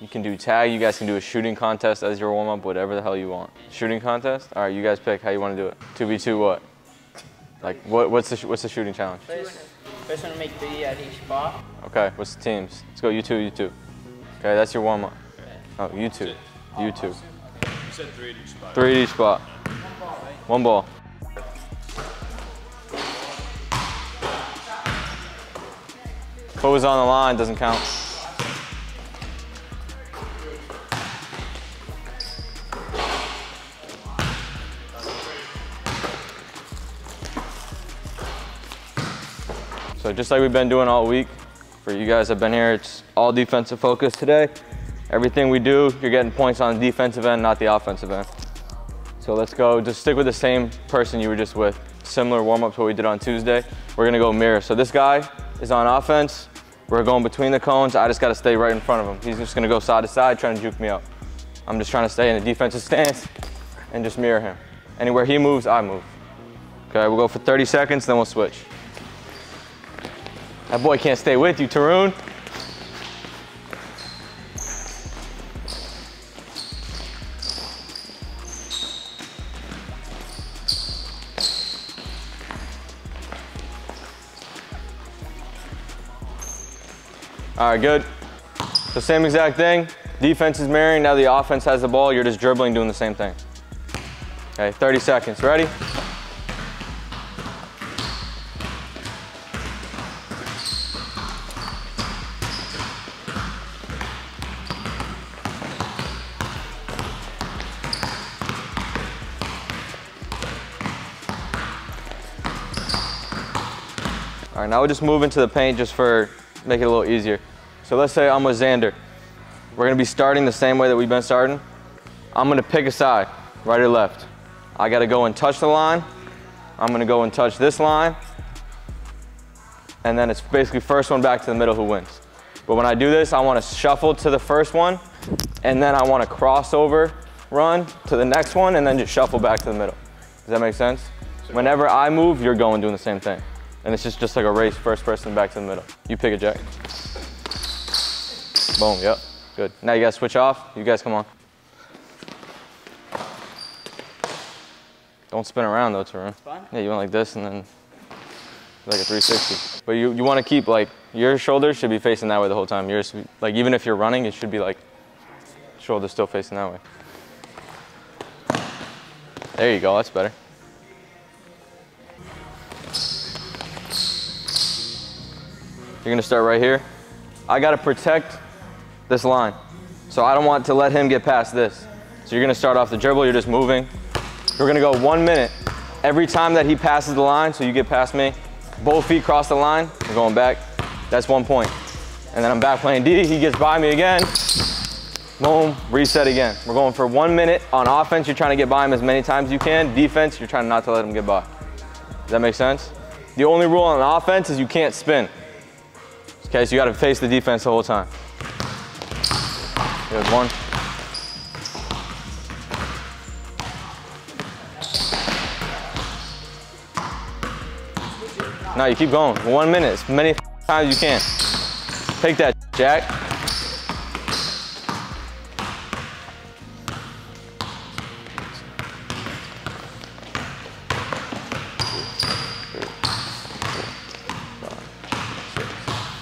You can do tag. You guys can do a shooting contest as your warm up, whatever the hell you want. Shooting contest? All right, you guys pick how you want to do it. 2v2 what? Like, what, what's, the, sh- what's the shooting challenge? First, first one to make three at each spot. Okay, what's the teams? Let's go you two, you two. Okay, that's your warm up. Oh, you two. You two. You said three at each spot. Three at each spot. One ball. What was on the line doesn't count. So just like we've been doing all week, for you guys have been here, it's all defensive focus today. Everything we do, you're getting points on the defensive end, not the offensive end. So let's go, just stick with the same person you were just with. Similar warm-up to what we did on Tuesday. We're gonna go mirror. So this guy is on offense. We're going between the cones. I just gotta stay right in front of him. He's just gonna go side to side, trying to juke me up. I'm just trying to stay in a defensive stance and just mirror him. Anywhere he moves, I move. Okay, we'll go for 30 seconds, then we'll switch. That boy can't stay with you, Tarun. All right, good. So same exact thing. Defense is mirroring, now the offense has the ball, you're just dribbling, doing the same thing. Okay, 30 seconds, ready? All right, now we'll just move into the paint just for make it a little easier. So let's say I'm with Xander. We're gonna be starting the same way that we've been starting. I'm gonna pick a side, right or left. I gotta go and touch the line. I'm gonna go and touch this line. And then it's basically first one back to the middle who wins. But when I do this, I wanna shuffle to the first one, and then I wanna crossover run to the next one, and then just shuffle back to the middle. Does that make sense? Whenever I move, you're going doing the same thing. And it's just, just like a race, first person back to the middle. You pick a jack. Boom, yep, good. Now you guys switch off. You guys come on. Don't spin around though, Tarun. Yeah, you went like this and then like a 360. But you, you want to keep like, your shoulders should be facing that way the whole time. Yours, like even if you're running, it should be like, shoulders still facing that way. There you go, that's better. You're gonna start right here. I gotta protect this line. So I don't want to let him get past this. So you're gonna start off the dribble, you're just moving. We're gonna go one minute. Every time that he passes the line, so you get past me, both feet cross the line, we're going back. That's one point. And then I'm back playing D, he gets by me again. Boom, reset again. We're going for one minute. On offense, you're trying to get by him as many times as you can. Defense, you're trying not to let him get by. Does that make sense? The only rule on offense is you can't spin. Okay, so you gotta face the defense the whole time. Good, one. No, you keep going. One minute, as many times you can. Take that, Jack.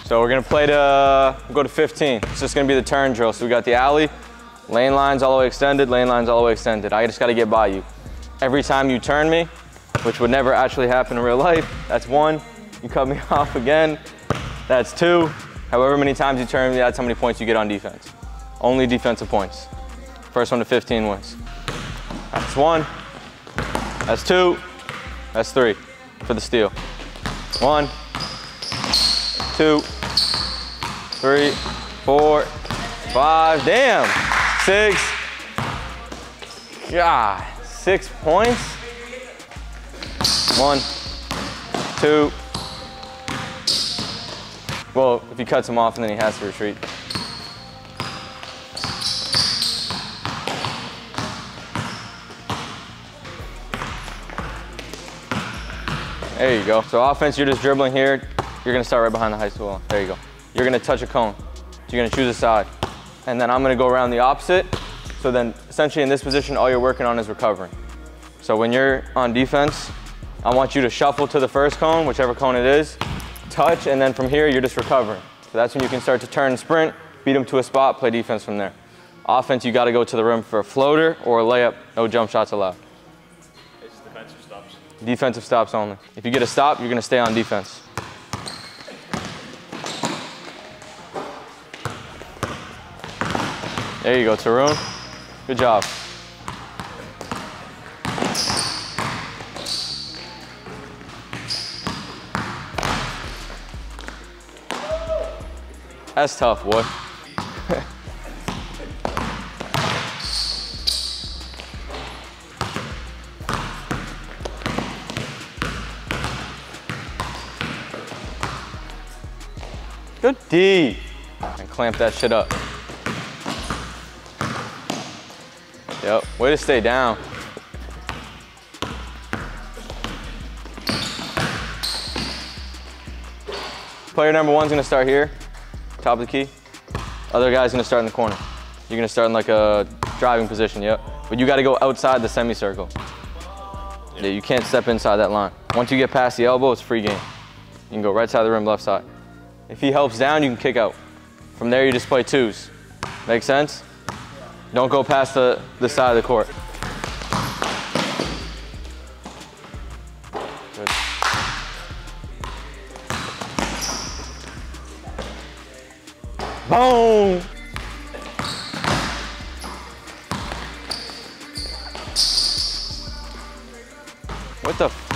So we're gonna play to, go to 15. It's just gonna be the turn drill. So we got the alley, lane lines all the way extended, lane lines all the way extended. I just gotta get by you. Every time you turn me, which would never actually happen in real life, that's one. You cut me off again, that's two. However many times you turn me, that's how many points you get on defense. Only defensive points. First one to 15 wins. That's one, that's two, that's three for the steal. One, two, three, four, five, damn, six. God, six points. One, two. Well, if he cuts him off and then he has to retreat. There you go. So offense, you're just dribbling here. You're gonna start right behind the high school. There you go. You're gonna touch a cone. So you're gonna choose a side. and then I'm gonna go around the opposite. So then essentially in this position, all you're working on is recovering. So when you're on defense, I want you to shuffle to the first cone, whichever cone it is, touch, and then from here, you're just recovering. So that's when you can start to turn and sprint, beat them to a spot, play defense from there. Offense, you gotta go to the rim for a floater or a layup, no jump shots allowed. It's defensive stops. Defensive stops only. If you get a stop, you're gonna stay on defense. There you go, Tarun. Good job. That's tough, boy. Good D. And clamp that shit up. Yep, way to stay down. Player number one's gonna start here, top of the key. Other guy's gonna start in the corner. You're gonna start in like a driving position, yep. But you gotta go outside the semicircle. Yeah, you can't step inside that line. Once you get past the elbow, it's free game. You can go right side of the rim, left side. If he helps down, you can kick out. From there, you just play twos. Make sense? Don't go past the, the side of the court. Good. Boom! What the